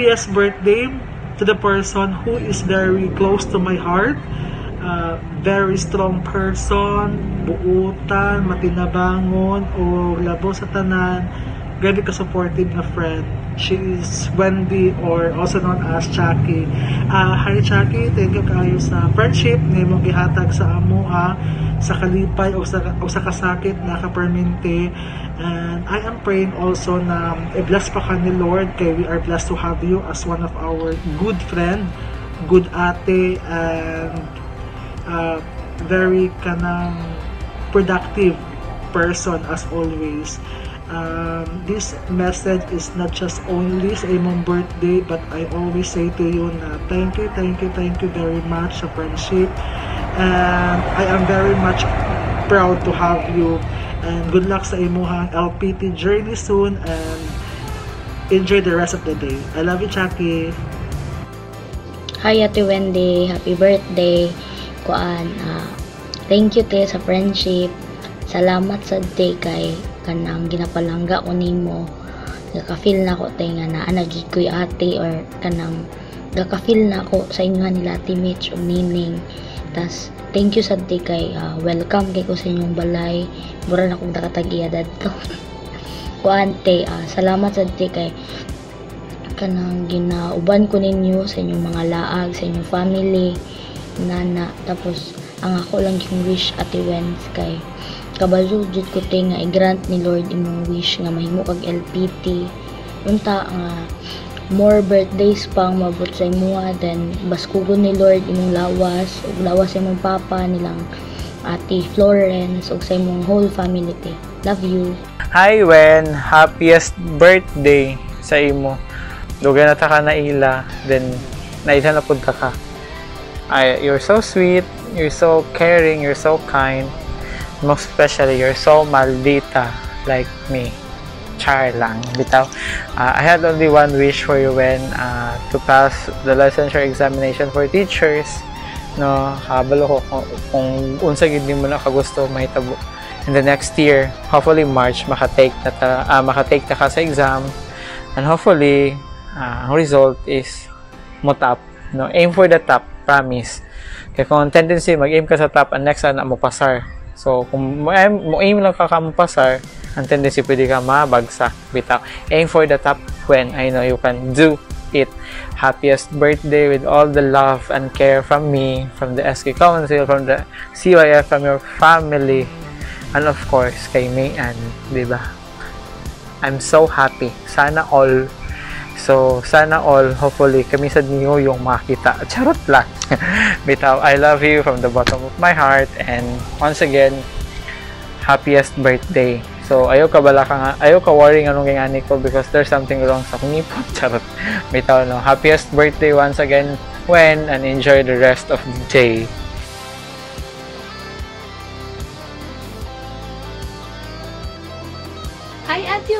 happiest birthday to the person who is very close to my heart. Uh, very strong person, buutan, matinabangon, o labo sa tanan, very ka-supportive na friend. She is Wendy or also known as Chucky. Uh, hi Chucky, thank you kayo sa friendship na mong gihatag sa amo ha, sa kalipay o sa, o sa kasakit na kapermente. And I am praying also na i-bless pa ka ni Lord kay we are blessed to have you as one of our good friend, good ate, and uh, very kanang productive person as always um, this message is not just only sa imong birthday but I always say to you na thank you, thank you, thank you very much sa friendship and I am very much proud to have you and good luck sa imuhang LPT journey soon and enjoy the rest of the day. I love you, Chucky. Hi, Ate Wendy. Happy birthday. Kuan, ah, thank you, te, sa friendship. Salamat sa day kay kanang ginapalangga ko nimo gaka-feel na ko tay nga naa nagig ko'y ate or kanang gaka-feel na ko sa inyo nila ate Mitch o Nining tas thank you sad kay uh, welcome kay ko sa inyong balay. Mura na kong nakatagiya dadto kuante uh, salamat sad kay kanang ginauban ko ninyo sa inyong mga laag sa inyong family nana. Tapos ang ako lang yung wish ate Wens kay kabalo jud ko te nga i-grant ni Lord imong wish nga mahimo kag LPT unta nga more birthdays pang mabot sa imuha then baskugon ni Lord imong lawas ug lawas imong papa nilang ati Florence ug sa imong whole family te love you Hi Wen, happiest birthday sa imo. Dugay na ta ka na ila, then naila na pud ka ka. Ay, you're so sweet, you're so caring, you're so kind. Most especially, you're so maldita like me. Char lang. Bitaw. Uh, I had only one wish for you when uh, to pass the licensure examination for teachers. No, kabalo ko kung, kung unsa gid mo na kagusto mahitabo in the next year. Hopefully March makatake na ta, uh, makatake ta ka sa exam. And hopefully uh, ang result is mo top. No, aim for the top, promise. Kaya kung tendency mag-aim ka sa top and next na mo pasar So, kung mo aim, mo aim lang ka ka pasar, ang tendency pwede ka mabagsak. Bitaw. Aim for the top when I know you can do it. Happiest birthday with all the love and care from me, from the SK Council, from the CYF, from your family, and of course, kay May Ann, di ba? I'm so happy. Sana all So, sana all, hopefully, kami sa niyo yung makita. Charot lang. Bitaw, I love you from the bottom of my heart. And once again, happiest birthday. So, ayaw ka bala ka nga, ayaw ka ko because there's something wrong sa kong ipon. Charot. Bitaw, no. Happiest birthday once again when and enjoy the rest of the day. Hi, Ate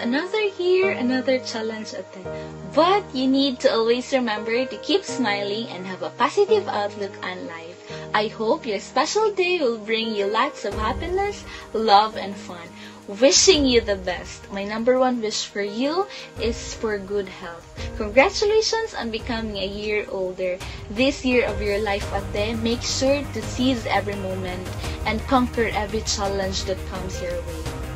Another year, another challenge ahead. But you need to always remember to keep smiling and have a positive outlook on life. I hope your special day will bring you lots of happiness, love, and fun. Wishing you the best. My number one wish for you is for good health. Congratulations on becoming a year older. This year of your life, Ate, make sure to seize every moment and conquer every challenge that comes your way.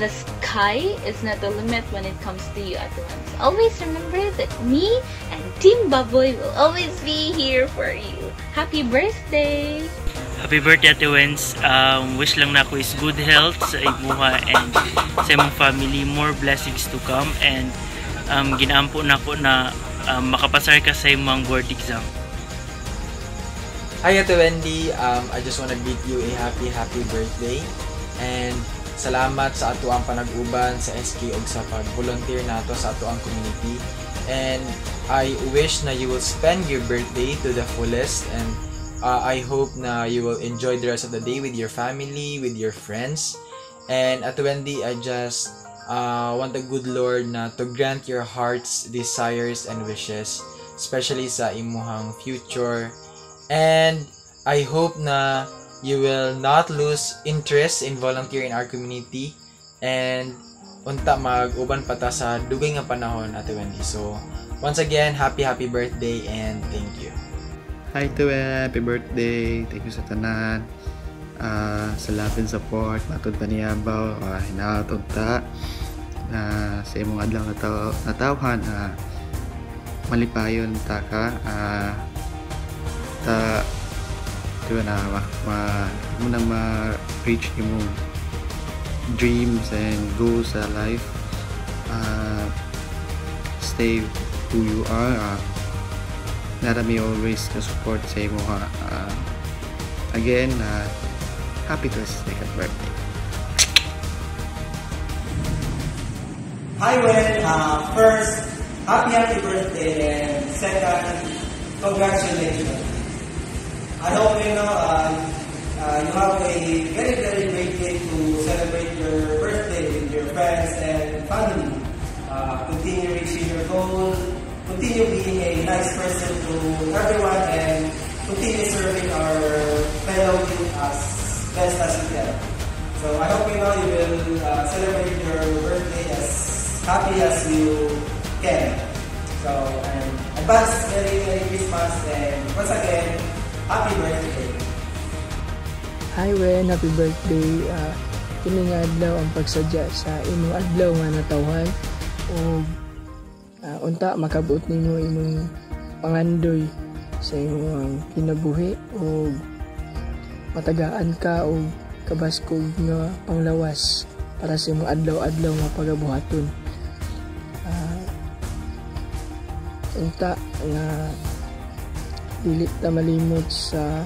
The sky is not the limit when it comes to you at once. Always remember that me and Team Baboy will always be here for you. Happy birthday! Happy birthday, Ate Wens. Um, wish lang na ako is good health sa imuha and sa imong family. More blessings to come. And um, ginaampo na ako na um, makapasar ka sa imong board exam. Hi, Ate Wendy. Um, I just want to greet you a happy, happy birthday. And salamat sa ato ang panag-uban sa SK ug sa pag-volunteer nato sa ato ang community. And I wish na you will spend your birthday to the fullest and uh, I hope na you will enjoy the rest of the day with your family, with your friends. And at Wendy, I just uh, want the good Lord na to grant your heart's desires and wishes, especially sa imuhang future. And I hope na you will not lose interest in volunteering in our community and unta mag-uban pa ta sa dugay nga panahon Ate Wendy. So once again, happy happy birthday and thank you. Hi to happy birthday. Thank you sa tanan. Ah, sa love and support matod pa niyabaw uh, hinaatod ta na sa imong adlaw nga taw natawhan ah, malipayon ta ka ah, ta diba na ma, ma mo nang ma-reach imong dreams and goals sa life Ah, stay who you are ah, narami always ka support sa imo ha Ah, again uh, happy 22nd birthday Hi, Wen. Uh, first, happy, happy birthday. And second, congratulations. I hope you know uh, you have a very, very great day to celebrate your birthday with your friends and family. Uh, continue reaching your goal. Continue being a nice person to everyone and continue serving our fellow youth as best as you can. So I hope you know you will uh, celebrate your birthday as happy as you can. So, and advance Merry, Merry Christmas and once again, happy birthday. Hi Wen, happy birthday. Uh, kini nga adlaw ang pagsadya sa imong adlaw nga natawhan o uh, unta makabuot nimo imong pangandoy sa imong kinabuhi o matagaan ka o kabaskog nga panglawas para sa imong adlaw-adlaw nga pagabuhaton. Uh, unta nga dili ta malimot sa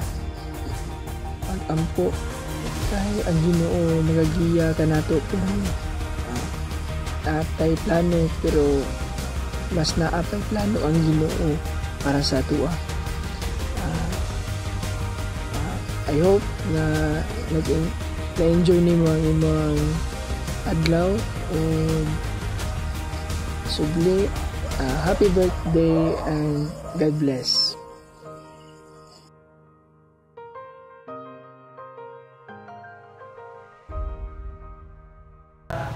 pag-ampo kay ang Ginoo magagiya kanato kung uh, atay plano pero mas naapay plano ang Ginoo para sa tuwa. Uh, uh, I hope na na-enjoy nimo ang imong adlaw o subli. Uh, happy birthday and God bless.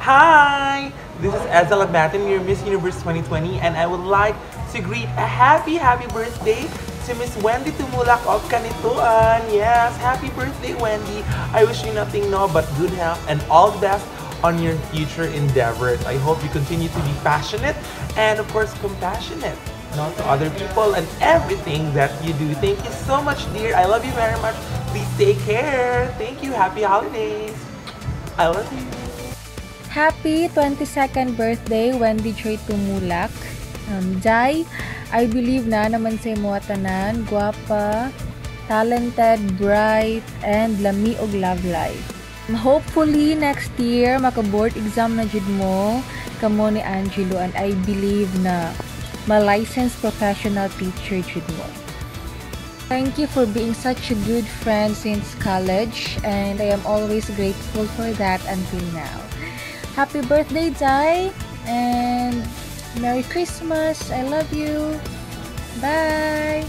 Hi! This is Ezra Batten, your Miss Universe 2020, and I would like to greet a happy, happy birthday to Miss Wendy Tumulak of Kanituan. Yes, happy birthday, Wendy. I wish you nothing no but good health and all the best on your future endeavors. I hope you continue to be passionate and, of course, compassionate not to other people and everything that you do. Thank you so much, dear. I love you very much. Please take care. Thank you. Happy holidays. I love you. Happy 22nd birthday, Wendy Joy Tumulak. Um, Jai, I believe na naman sa imo tanan, guwapa, talented, bright, and lami og love life. Hopefully, next year, maka-board exam na jud mo, kamo ni Angelo, and I believe na ma-licensed professional teacher jud mo. Thank you for being such a good friend since college, and I am always grateful for that until now. Happy birthday, Jai! And Merry Christmas! I love you! Bye!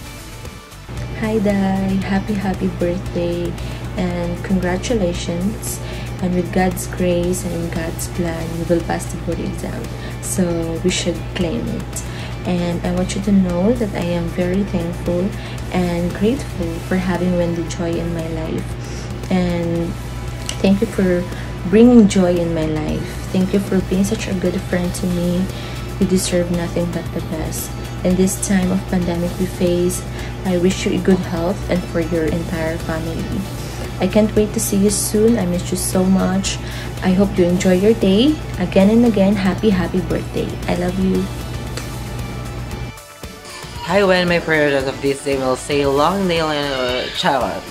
Hi, Dai! Happy, happy birthday! And congratulations! And with God's grace and in God's plan, you will pass the board exam. So we should claim it. And I want you to know that I am very thankful and grateful for having Wendy Joy in my life. And thank you for bringing joy in my life. Thank you for being such a good friend to me. You deserve nothing but the best. In this time of pandemic we face, I wish you good health and for your entire family. I can't wait to see you soon. I miss you so much. I hope you enjoy your day. Again and again, happy, happy birthday. I love you. Hi, Wen. My prayers of this day will say long nail and uh, child.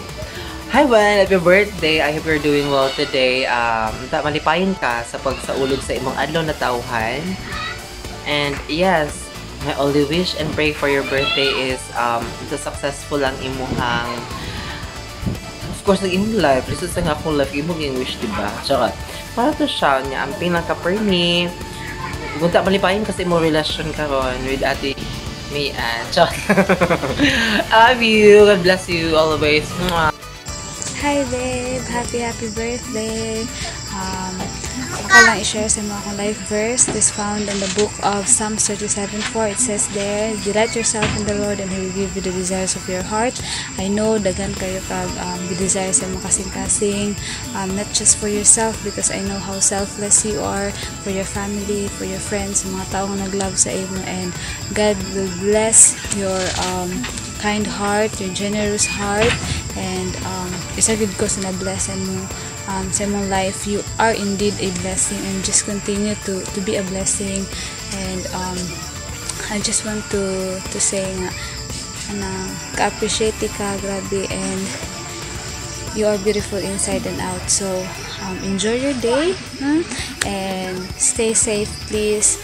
Hi, Wen. Happy birthday. I hope you're doing well today. Um, ta malipayon ka sa pagsaulog sa imong adlaw na tawhan. And yes, my only wish and pray for your birthday is um, the successful ang imuhang of course, ang imong life. Lisod sa nga akong life, imong English, di ba? Charot. Para to siya niya, ang pinaka-perni. Gunta malipayon kasi imong relasyon karon with ate me and Charot. I love you. God bless you always. Mwah. Hi babe! Happy happy birthday! Um, ako lang i-share sa mga akong life verse. This found in the book of Psalms 37.4. It says there, Delight yourself in the Lord and He will give you the desires of your heart. I know, dagan kayo kag um, desire sa mga kasing-kasing. Um, not just for yourself because I know how selfless you are for your family, for your friends, sa mga taong nag-love sa imo and God will bless your um, kind heart, your generous heart and um, isagid ko sa na-blessan mo. Um, sa imong life, you are indeed a blessing and just continue to, to be a blessing. And um, I just want to to say nga na ka-appreciate ka grabe and you are beautiful inside and out. So um, enjoy your day hmm? and stay safe please.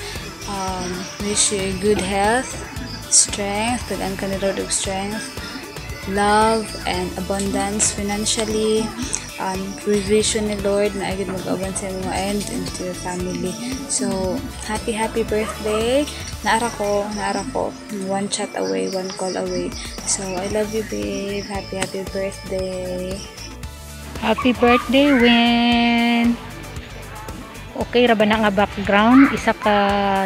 Um, wish you good health strength tagaan ka ni Lord of strength love and abundance financially um, provision ni Lord na agad mag-aban sa mga end into your family. So, happy, happy birthday. Naara ko, naara ko. One chat away, one call away. So, I love you, babe. Happy, happy birthday. Happy birthday, Win! Okay ra ba na nga background? Isa ka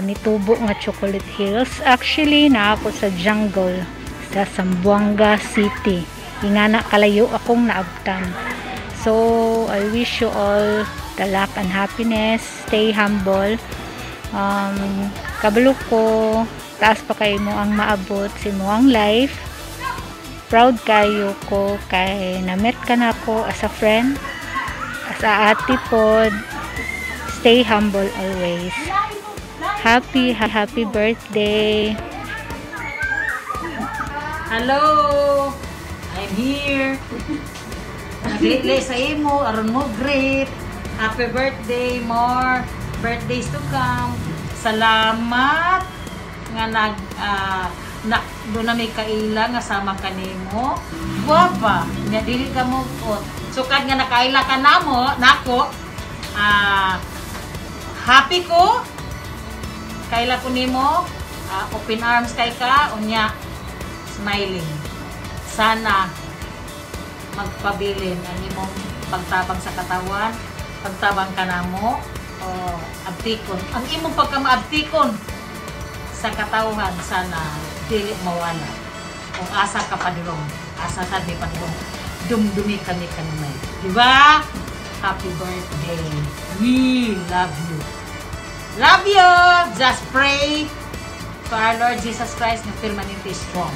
nitubo nga Chocolate Hills. Actually, na ako sa jungle sa Zamboanga City. Ingana kalayo akong naabtan. So, I wish you all the luck and happiness. Stay humble. Um, kabalo ko, taas pa kayo mo ang maabot si mo ang life. Proud kayo ko kay na-met ka na ako as a friend, as a ate pod. Stay humble always. Happy, happy birthday. Hello! I'm here. Great sa imo, aron mo great. Happy birthday, more birthdays to come. Salamat nga nag ah, na do na may kaila nga sama kanimo. Guwapa, nga dili ka mo kot. Sukad nga nakaila ka namo, nako. Ah, happy ko. Kaila ko nimo. Ah, open arms kay ka unya smiling. Sana magpabilin ang imong pagtabang sa katawan, pagtabang ka na mo, o abtikon. Ang imong pagkamaabtikon sa katawan, sana dili mawala. Kung asa ka padulong, asa sa di padulong, dumdumi kami kanimay. Di ba? Happy birthday. We love you. Love you! Just pray to our Lord Jesus Christ na permanently strong.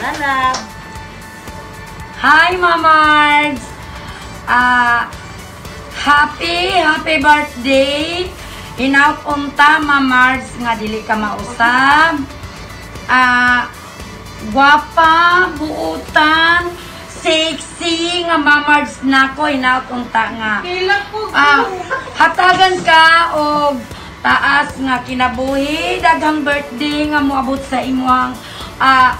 Love! Hi, Mamards! Ah, happy, happy birthday! Inaut unta, Mamards, nga dili ka mausab. Ah, gwapa, buutan, sexy, nga Mamards nako, inaut unta nga. Ah, hatagan ka og taas nga kinabuhi, daghang birthday nga moabot sa imuang ah,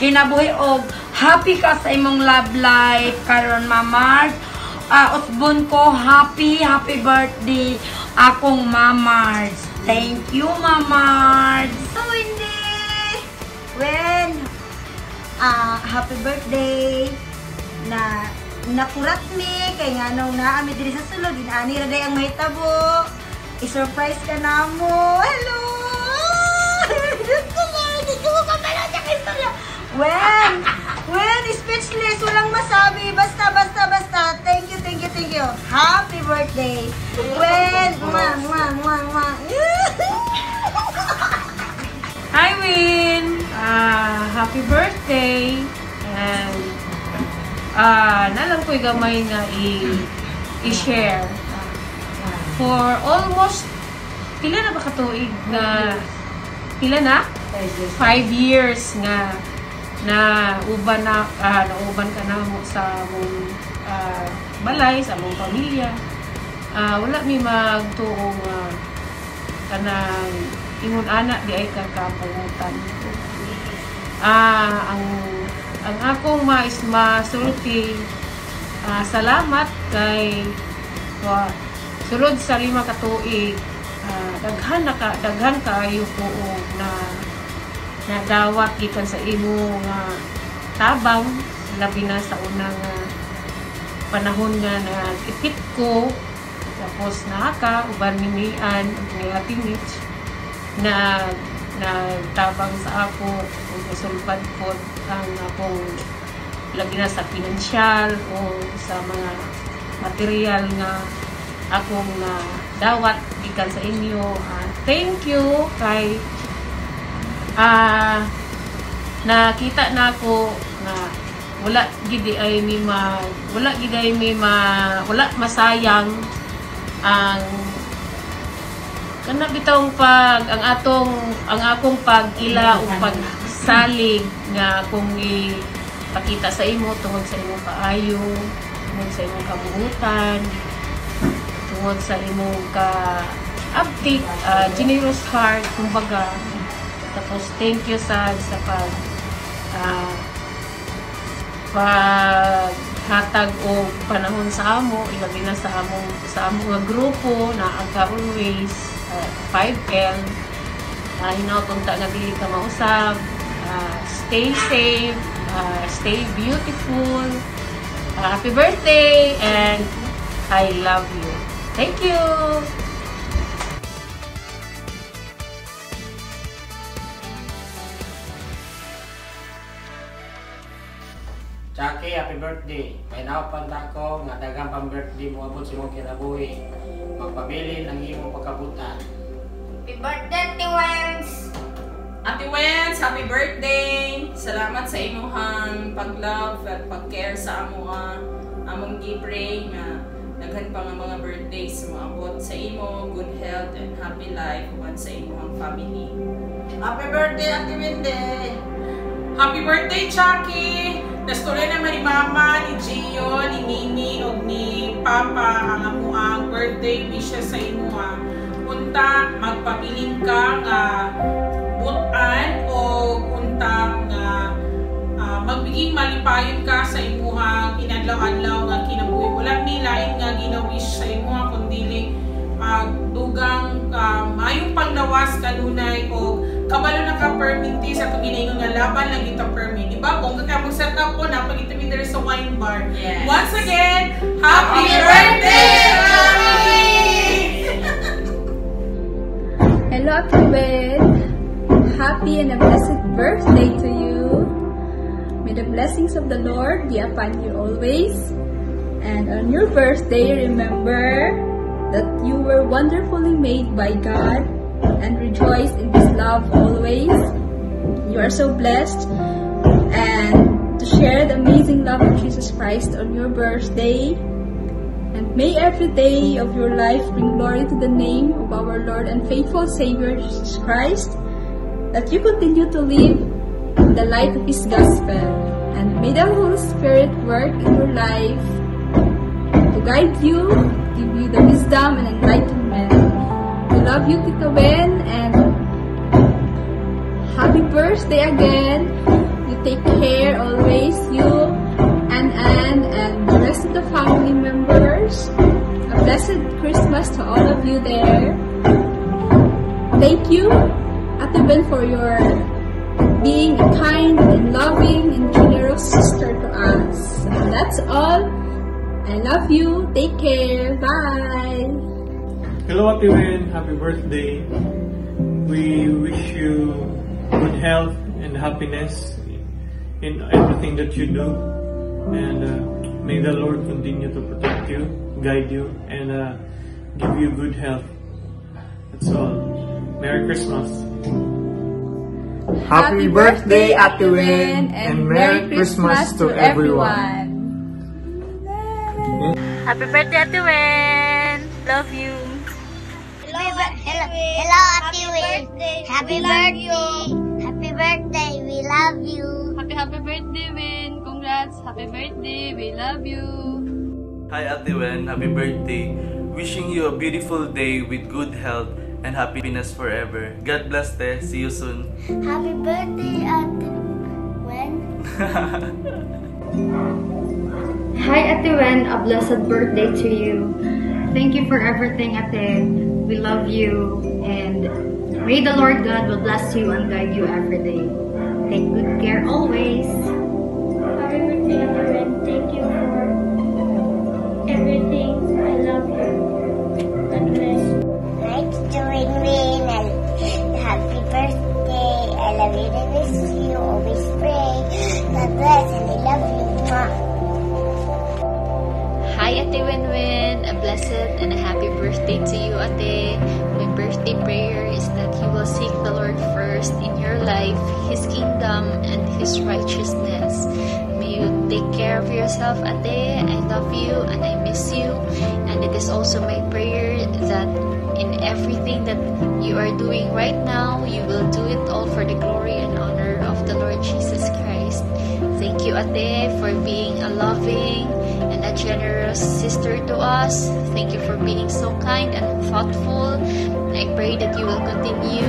kinabuhi og happy ka sa imong love life karon mamart uh, usbon ko happy happy birthday akong mamart thank you mamart So, hindi! When, ah, happy birthday na nakurat mi kay nga nung naami diri sa sulod inaani ra day ang mahitabo. I-surprise ka na mo hello Diyos ko ba hindi ko ka pala sa istorya when? When? Speechless walang masabi. Basta basta basta. Thank you thank you thank you. Happy birthday. When? Mwah mwah mwah mwah. Hi, Win! Ah, happy birthday! And, ah, nalang ko'y gamay nga i- i-share. For almost, pila na ba katuig na, pila na? Five years nga na uban na, ah, nauban ka na mo sa mong ah, balay, sa mong pamilya. Ah, wala mi magtuong uh, kanang ingon anak di ay kakapungutan. Ah, ang ang akong mais masulti ah, salamat kay wa sulod sa lima ka tuig ah, daghan na ka daghan kaayo ko na nadawat gikan sa imo nga tabang labi na sa unang ah, panahon nga nag-ipit ko. Tapos naka, uban ni Mian, ni Ate na nagtabang sa ako. Kung isulbad po ang akong lagi na sa pinansyal o sa mga material nga akong na dawat gikan sa inyo. Ah, thank you kay ah nakita na ako na wala gidi ay mi ma wala gidi ay mi ma wala masayang ang kana bitong pag ang atong ang akong pag-ila o pagsalig nga kung ipakita sa imo tungod sa imong kaayo tungod sa imong kabuhutan tungod sa imong ka uptick uh, generous heart kumbaga tapos thank you sa sa pag uh, paghatag o panahon sa amo ilagay na sa among sa among grupo na aga always uh, 5L uh, hinapunta nga dili ka mausab. Uh, stay safe. Uh, stay beautiful. Uh, happy birthday and I love you. Thank you Jackie, happy birthday. May naupanda ko nga dagang pang birthday mo abot sa imong kinabuhi. Magpabili ng imong pagkabutan. Happy birthday, Ate Wens! Ate Wens, happy birthday! Salamat sa imuhang pag-love at pag-care sa amo nga among gipray nga daghan pa nga mga birthdays mo abot sa imo, good health and happy life wan sa imuhang family. Happy birthday, Ate Wendy! Happy birthday, Chucky! Nastorya naman ni Mama, ni Gio, ni Nini, o ni Papa ang amuang birthday wishes sa imo ha. Unta, magpabiling ka nga butan o unta nga uh, magbiging malipayon ka sa imuhang inadlaw-adlaw nga kinabuhi. Wala ni lain nga ginawish sa imuha kundili magdugang uh, mayong paglawas kanunay o kabalo na ka perminti sa itong ginaingon nga laban lang ito permit. Diba? Kung ka set up po, napagita mi there sa wine bar. Yes. Once again, Happy, birthday, Mami! Hello, Ate Happy and a blessed birthday to you. May the blessings of the Lord be upon you always. And on your birthday, remember that you were wonderfully made by God and rejoice in His love always. You are so blessed and to share the amazing love of Jesus Christ on your birthday. And may every day of your life bring glory to the name of our Lord and faithful Savior Jesus Christ, that you continue to live in the light of His gospel. And may the Holy Spirit work in your life to guide you, give you the wisdom and enlightenment. Love you, Tita Ben, and happy birthday again. You take care always, you and Anne and the rest of the family members. A blessed Christmas to all of you there. Thank you, Ate Ben, for your being a kind and loving and generous sister to us. And that's all. I love you. Take care. Bye. Hello, Ate Wen. Happy birthday. We wish you good health and happiness in everything that you do. And uh, may the Lord continue to protect you, guide you, and uh, give you good health. That's all. Merry Christmas. Happy birthday, Ate Wen, and Merry Christmas to everyone. Happy birthday, Ate Wen! Love you! Hello, hello, hello, Ate Win. Happy birthday. Happy birthday. We love you. Happy, happy birthday, Win! Congrats! Happy birthday! We love you! Hi Ate Wen, happy birthday. Wishing you a beautiful day with good health and happiness forever. God bless te. See you soon. Happy birthday, Ate Wen. Hi Ate Wen, a blessed birthday to you. Thank you for everything Ate. We love you and may the Lord God will bless you and guide you every day. Take good care always. Happy birthday, Lauren. Thank you for everything. I love you. God bless you. Thanks doing me. Happy birthday. I love you and miss you. Always pray. God bless and I love you. Ma. Hi, Ate Winwin! A blessed and a happy birthday to you, Ate. Birthday prayer is that you will seek the Lord first in your life, His kingdom, and His righteousness. May you take care of yourself, Ate. I love you and I miss you. And it is also my prayer that in everything that you are doing right now, you will do it all for the glory and honor of the Lord Jesus Christ. Thank you, Ate, for being a loving and a generous sister to us. Thank you for being so kind and thoughtful. I pray that you will continue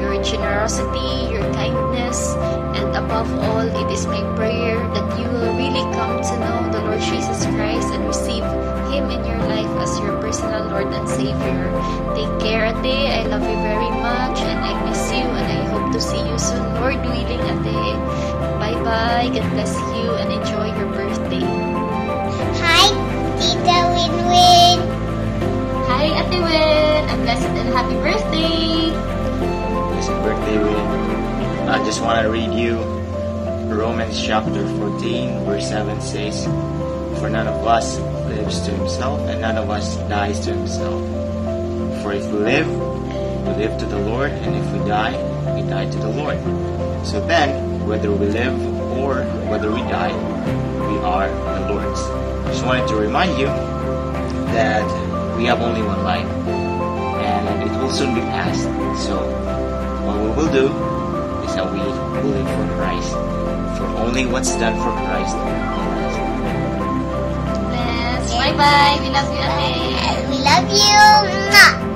your generosity, your kindness, and above all, it is my prayer that you will really come to know the Lord Jesus Christ and receive Him in your life as your personal Lord and Savior. Take care, Ate. I love you very much and I miss you and I hope to see you soon, Lord willing, Ate. Bye-bye. God bless you and enjoy your birthday. Hi, Tita Winwin. Hi, Ate Win. A blessed and happy birthday. Blessed birthday, Win. I just want to read you Romans chapter 14, verse 7 says, For none of us lives to himself, and none of us dies to himself. For if we live, we live to the Lord, and if we die, we die to the Lord. So then, whether we live or whether we die, we are the Lord's. Just wanted to remind you that we have only one life, will soon be past. So, what we will do is that we will live for Christ. For only what's done for Christ will last. Bless. Bye-bye. We love you, Ate. We love you. Mwah.